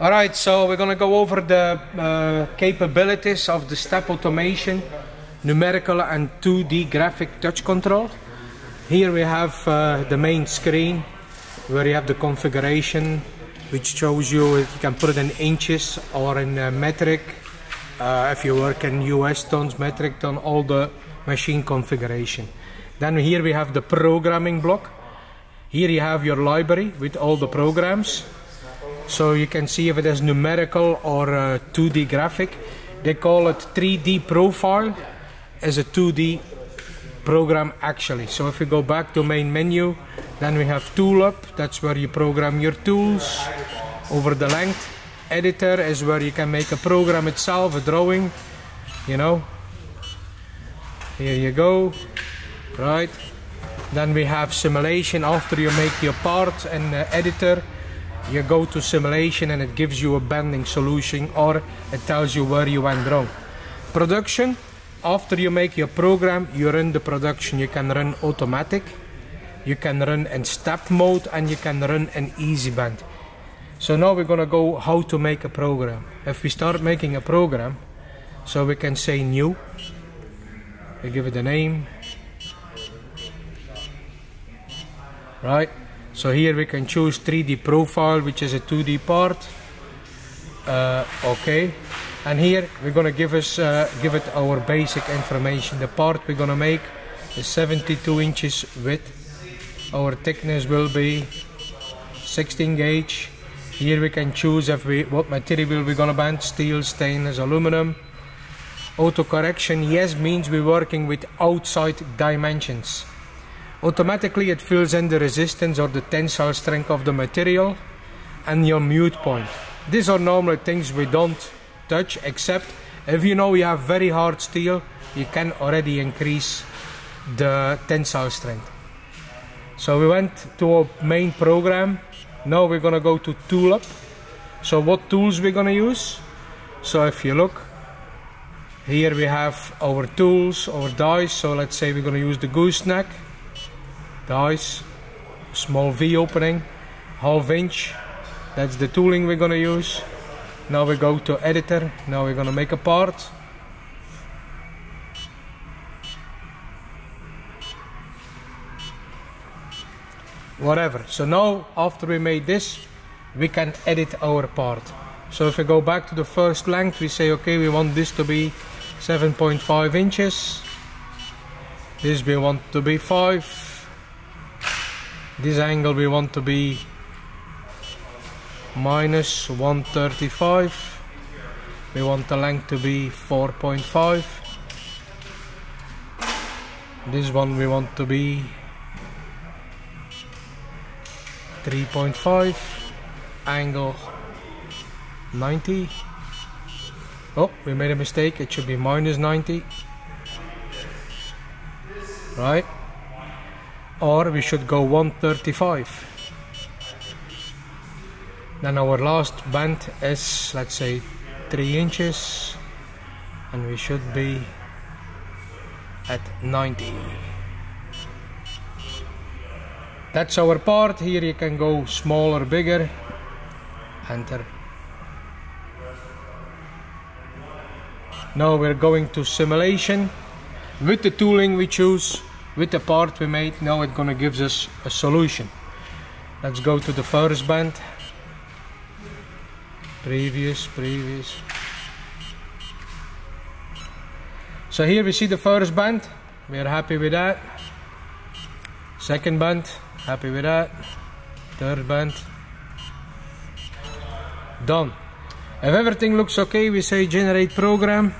All right, so we're going to go over the uh, capabilities of the step automation, numerical and 2D graphic touch control. Here we have uh, the main screen where you have the configuration which shows you if you can put it in inches or in uh, metric. If you work in US tons, metric ton, all the machine configuration. Then here we have the programming block. Here you have your library with all the programs so you can see if it is numerical or 2D graphic. They call it 3D profile as a 2D program actually. So if we go back to main menu, then we have tool up, that's where you program your tools over the length. Editor is where you can make a program itself, a drawing, you know. Here you go, right. Then we have simulation after you make your part and uh, editor you go to simulation and it gives you a bending solution or it tells you where you went wrong. Production, after you make your program, you run the production. You can run automatic, you can run in step mode and you can run in easy bend. So now we're gonna go how to make a program. If we start making a program, so we can say new, we give it a name, right? So here we can choose 3D profile, which is a 2D part. Uh, okay, and here we're gonna give us uh, give it our basic information. The part we're gonna make is 72 inches width. Our thickness will be 16 gauge. Here we can choose if we what material we're gonna bend: steel, stainless, aluminum. Auto correction, yes, means we're working with outside dimensions. Automatically it fills in the resistance or the tensile strength of the material and your mute point. These are normally things we don't touch except if you know you have very hard steel, you can already increase the tensile strength. So we went to our main program. Now we're gonna go to tool up. So what tools we're gonna use? So if you look, here we have our tools, our dies. So let's say we're gonna use the gooseneck dies small V opening half inch. That's the tooling we're gonna use. Now we go to editor. Now we're gonna make a part. Whatever. So now after we made this we can edit our part. So if we go back to the first length we say okay we want this to be 7.5 inches. This we want to be 5 this angle we want to be minus 135 we want the length to be 4.5 this one we want to be 3.5 angle 90 oh we made a mistake. It should be minus 90 right or we should go 135 then our last bend is let's say 3 inches and we should be at 90 that's our part. Here you can go smaller bigger. Enter. Now we're going to simulation. With the tooling we choose with the part we made now it's gonna gives us a solution. Let's go to the first band. Previous previous. So here we see the first band. We are happy with that. Second band happy with that. Third band. Done. If everything looks okay we say generate program.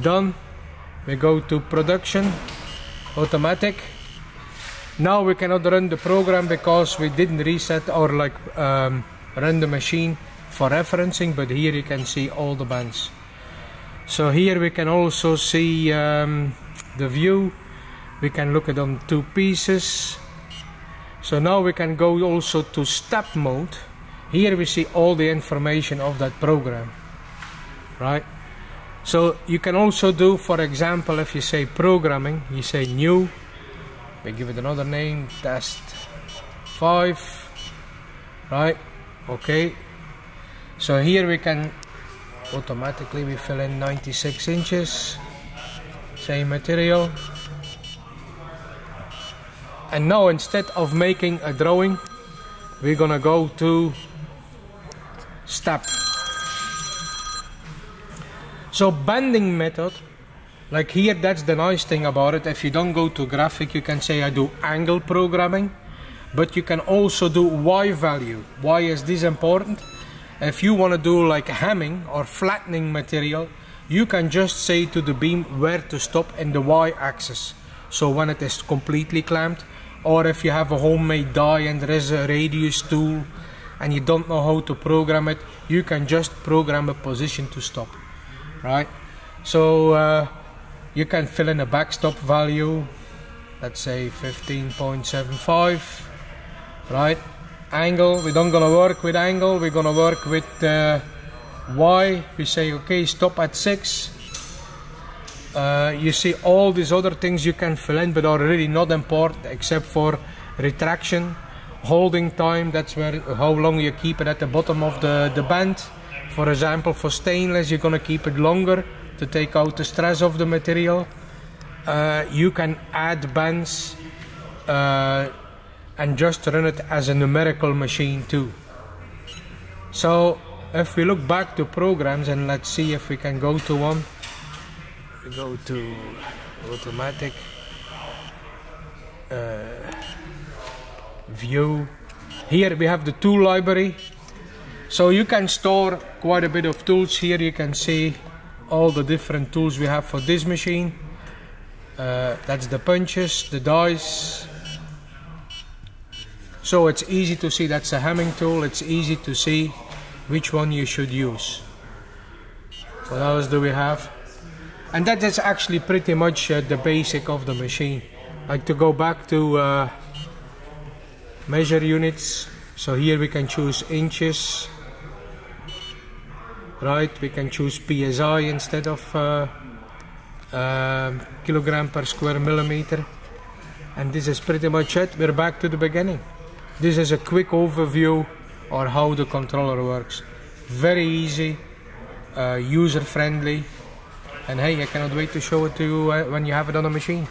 Done. We go to production automatic. Now we cannot run the program because we didn't reset or like um, run the machine for referencing but here you can see all the bands. So here we can also see um, the view. We can look at on two pieces. So now we can go also to step mode. Here we see all the information of that program. Right so you can also do, for example, if you say programming, you say new, we give it another name, test 5, right, okay. so here we can automatically we fill in 96 inches same material. And now instead of making a drawing we're gonna go to step so bending method like here that's the nice thing about it. If you don't go to graphic you can say I do angle programming but you can also do Y value. Why is this important? If you want to do like hemming or flattening material you can just say to the beam where to stop in the Y axis. So when it is completely clamped or if you have a homemade die and there is a radius tool and you don't know how to program it you can just program a position to stop right? So uh, you can fill in a backstop value let's say 15.75 right? Angle we don't gonna work with angle we're gonna work with uh, Y. We say okay stop at 6 uh, you see all these other things you can fill in but are really not important except for retraction holding time that's where how long you keep it at the bottom of the the band for example for stainless you're gonna keep it longer to take out the stress of the material. Uh, you can add bands uh, and just run it as a numerical machine too. So if we look back to programs and let's see if we can go to one. We go to automatic uh, view. Here we have the tool library so you can store quite a bit of tools here. You can see all the different tools we have for this machine. Uh, that's the punches the dies so it's easy to see that's a hemming tool. It's easy to see which one you should use. What else do we have. And that is actually pretty much uh, the basic of the machine. Like to go back to uh, measure units. So here we can choose inches right we can choose psi instead of uh, uh, kilogram per square millimeter. And this is pretty much it. We're back to the beginning. This is a quick overview or how the controller works. Very easy uh, user friendly and hey I cannot wait to show it to you uh, when you have it on a machine